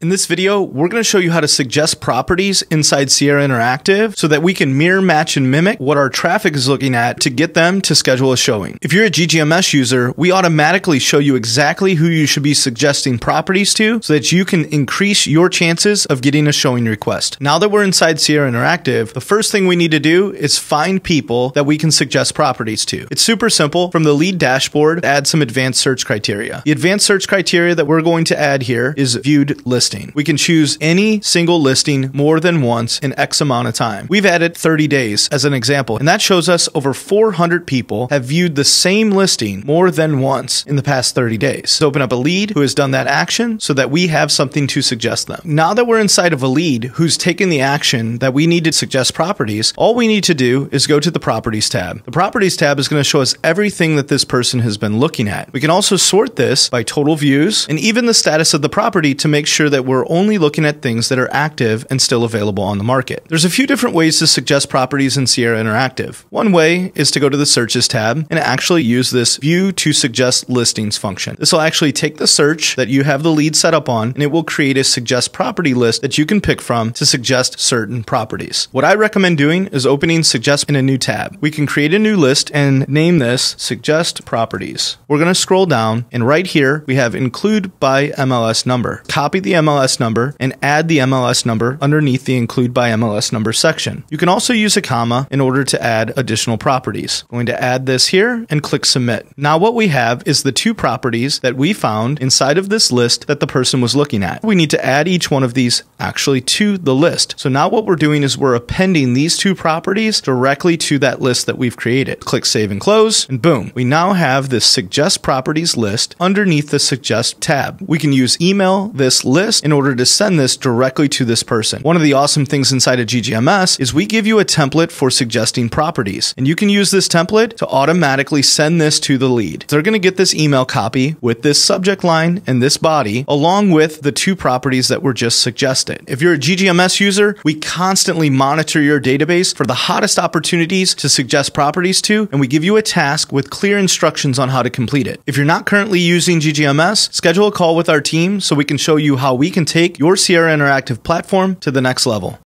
In this video, we're going to show you how to suggest properties inside Sierra Interactive so that we can mirror match and mimic what our traffic is looking at to get them to schedule a showing. If you're a GGMS user, we automatically show you exactly who you should be suggesting properties to so that you can increase your chances of getting a showing request. Now that we're inside Sierra Interactive, the first thing we need to do is find people that we can suggest properties to. It's super simple. From the lead dashboard, add some advanced search criteria. The advanced search criteria that we're going to add here is viewed listing listing. We can choose any single listing more than once in X amount of time. We've added 30 days as an example, and that shows us over 400 people have viewed the same listing more than once in the past 30 days. So open up a lead who has done that action so that we have something to suggest them. Now that we're inside of a lead who's taken the action that we need to suggest properties, all we need to do is go to the properties tab. The properties tab is going to show us everything that this person has been looking at. We can also sort this by total views and even the status of the property to make sure that we're only looking at things that are active and still available on the market. There's a few different ways to suggest properties in Sierra Interactive. One way is to go to the searches tab and actually use this view to suggest listings function. This will actually take the search that you have the lead set up on and it will create a suggest property list that you can pick from to suggest certain properties. What I recommend doing is opening suggest in a new tab. We can create a new list and name this suggest properties. We're going to scroll down and right here we have include by MLS number. Copy the MLS MLS number and add the MLS number underneath the include by MLS number section. You can also use a comma in order to add additional properties. I'm going to add this here and click submit. Now what we have is the two properties that we found inside of this list that the person was looking at. We need to add each one of these actually to the list. So now what we're doing is we're appending these two properties directly to that list that we've created. Click save and close and boom, we now have this suggest properties list underneath the suggest tab. We can use email this list in order to send this directly to this person. One of the awesome things inside of GGMS is we give you a template for suggesting properties, and you can use this template to automatically send this to the lead. They're going to get this email copy with this subject line and this body, along with the two properties that were just suggested. If you're a GGMS user, we constantly monitor your database for the hottest opportunities to suggest properties to, and we give you a task with clear instructions on how to complete it. If you're not currently using GGMS, schedule a call with our team so we can show you how we can take your Sierra Interactive platform to the next level.